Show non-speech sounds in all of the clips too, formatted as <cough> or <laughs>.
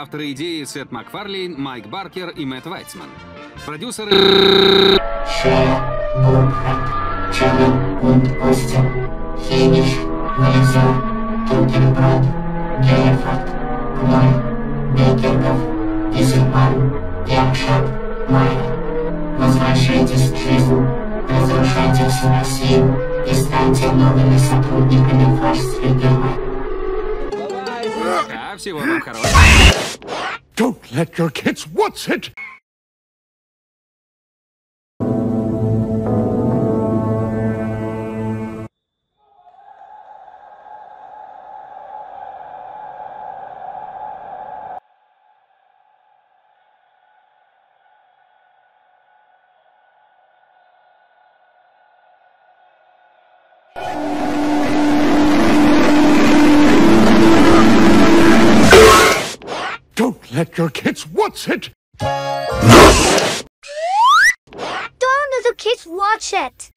Авторы идеи Сет Макфарлейн, Майк Баркер и Мэтт Вайтсман. Продюсеры... Возвращайтесь к жизни, разрушайте все Россию и станьте новыми сотрудниками фарс-региона. А всего вам хорошего. Don't let your kids watch it! Don't let your kids watch it! Don't let the kids watch it.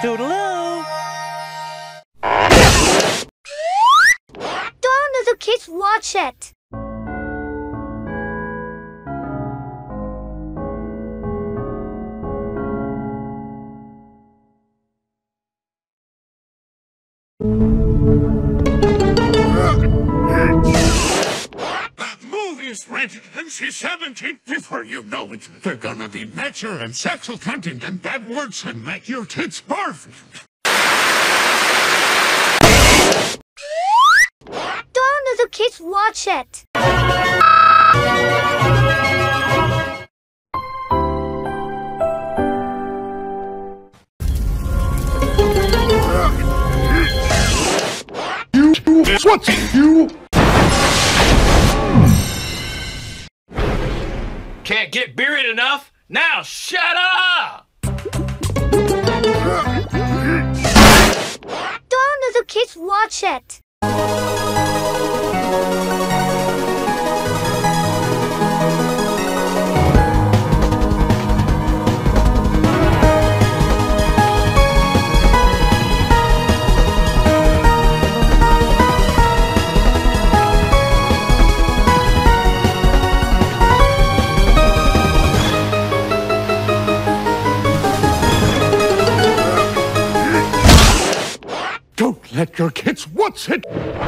Toodaloo! Don't let the kids watch it. That movie's rented and she's 17. Before you know it, they're gonna be mature and sexual content and bad words and make your tits barf. Don't let the kids watch it. You, you, what's you? Can't get buried enough? Now shut up! Don't let the kids watch it. Your kids watch it! Don't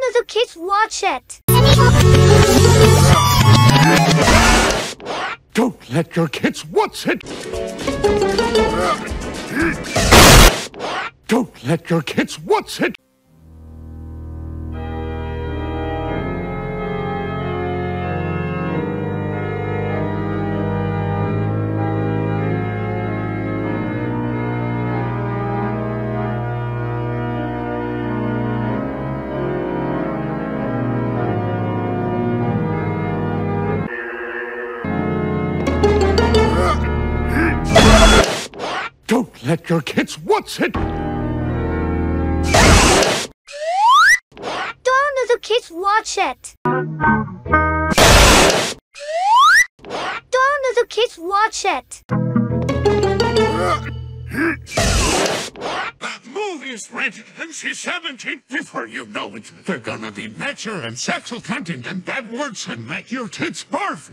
let the kids watch it. Don't let your kids watch it! Don't let your kids watch it! Let your kids watch it! Don't let the kids watch it. Don't let the kids watch it. That movie's rented and she's 17. Before you know it, they're gonna be mature and sexual content and bad words and make your tits barf.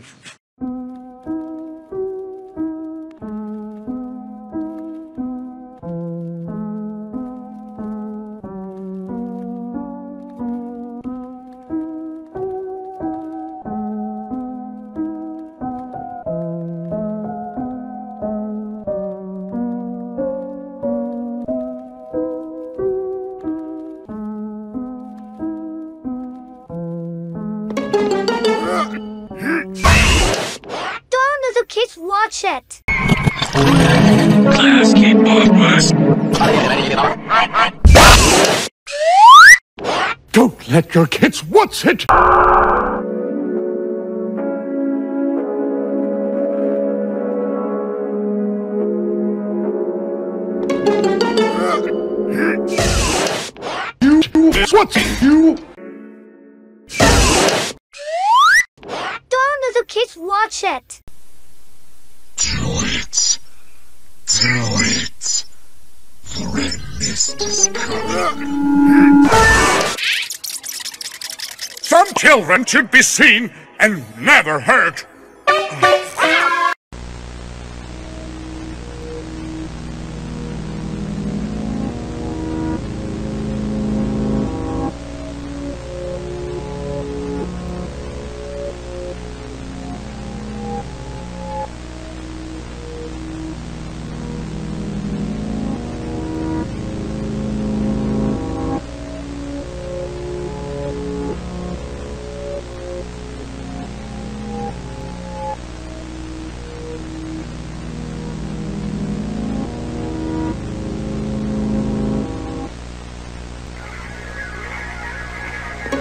Kids watch it. Don't let your kids watch it! What's you? Don't let the kids watch it. Do it. Do it. The red mist is coming. Some children should be seen and never hurt.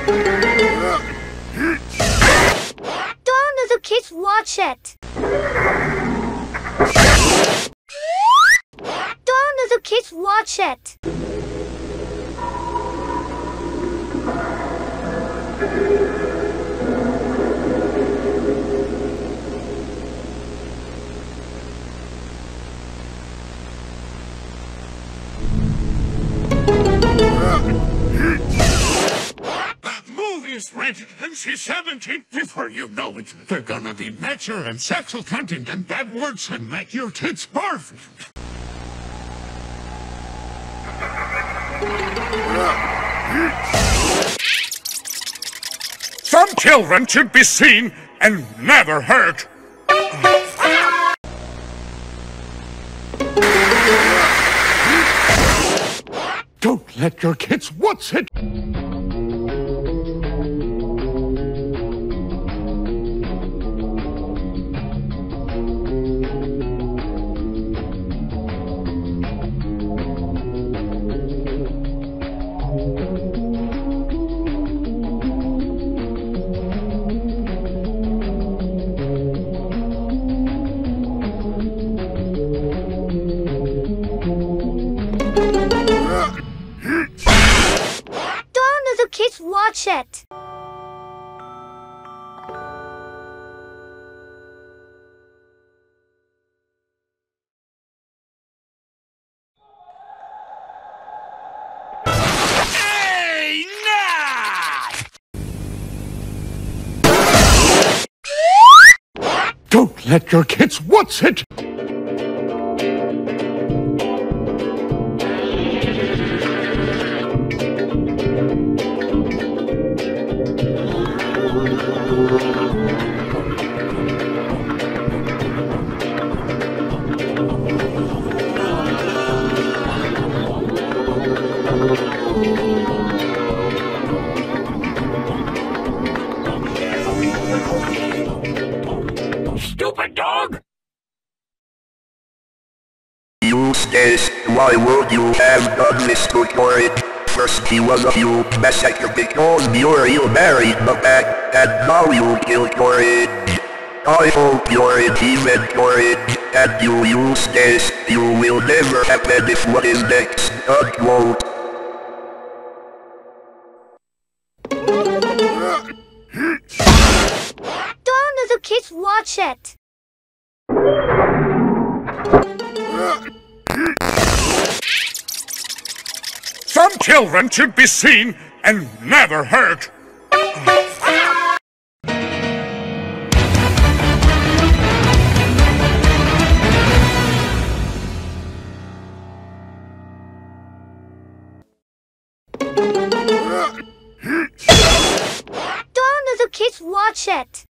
Don't let the kids watch it. Don't let the kids watch it. Movie's rented and she's 17. Before you know it, they're gonna be mature and sexual content and bad words and make your tits barf. Some children should be seen and never hurt. Don't let your kids what's it? Kids watch it. Hey, nah! Don't let your kids watch it? This to Torrid? First he was a huge massacre because Muriel married the pack, and now you kill Torrid. I hope you're in even Torrid, and you Eustace, you will never happen if what is next, unquote. Don't let the kids watch it. Children should be seen and never hurt. Don't let the kids watch it.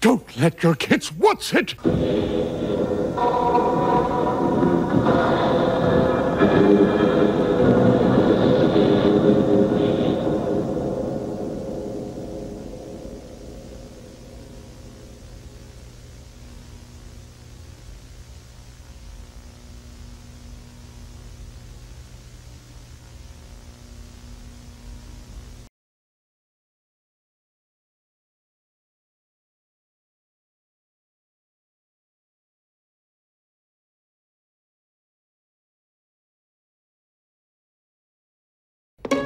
Don't let your kids what's it?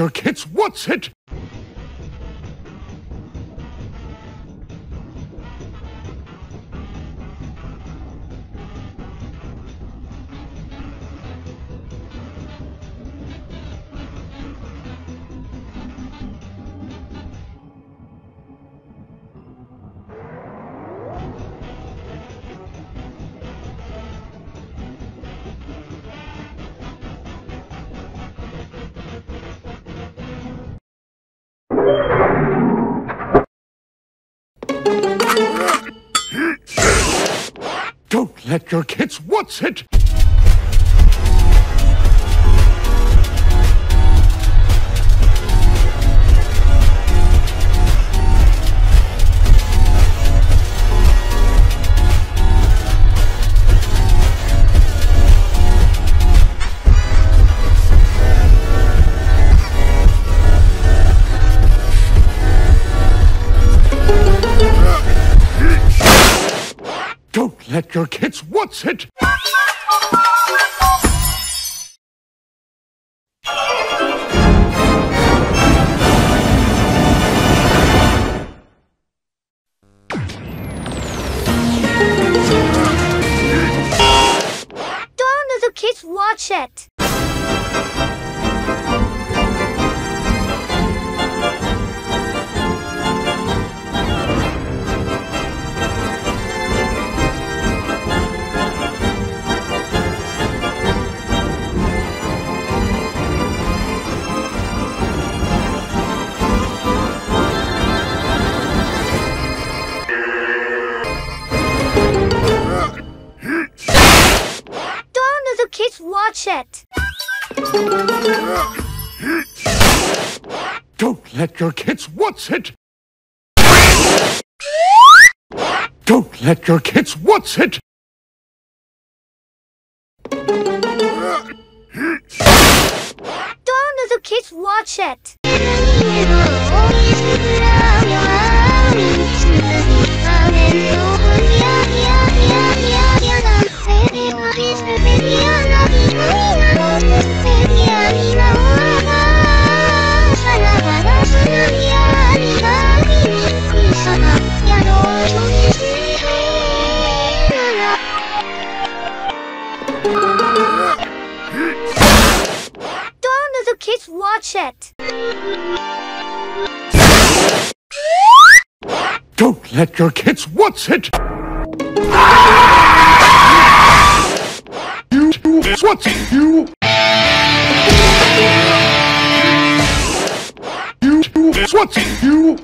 Your kids what's it? Let your kids what's it? Don't let your kids what's it? Don't let the kids watch it. Don't let your kids what's it? Don't let your kids what's it? Don't let the kids watch it. Don't <laughs> watch it. Don't let your kids watch it? You what's you? You what's you?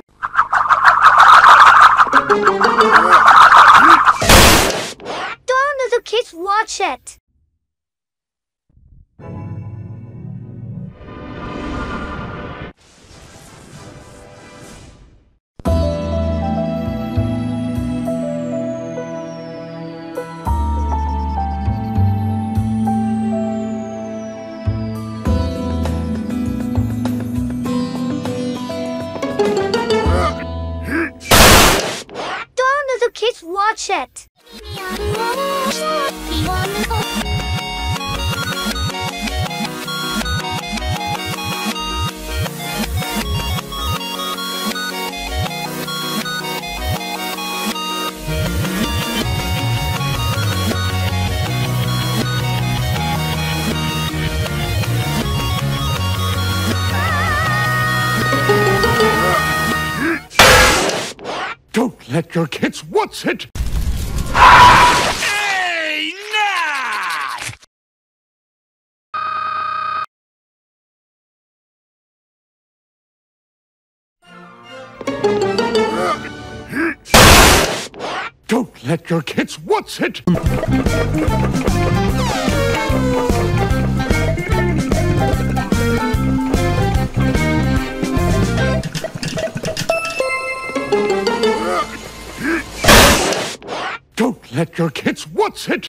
Don't let the kids watch it. Watch it. Don't let your kids watch it! Don't let your kids watch it! Don't let your kids watch it!